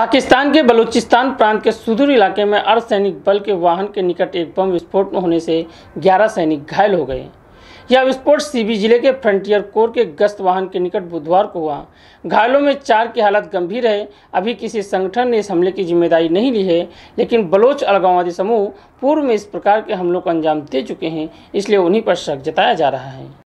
पाकिस्तान के बलूचिस्तान प्रांत के सुदूर इलाके में अर्धसैनिक बल के वाहन के निकट एक बम विस्फोट में होने से 11 सैनिक घायल हो गए। यह विस्फोट सीबी ज़िले के फ्रंटियर कोर के गश्त वाहन के निकट बुधवार को हुआ। घायलों में चार की हालत गंभीर है। अभी किसी संगठन ने इस हमले की ज़िम्मेदारी नहीं ली है, लेकिन बलोच अलगाववादी समूह पूर्व में इस प्रकार के हमलों को अंजाम दे चुके हैं, इसलिए उन्हीं पर शक जताया जा रहा है।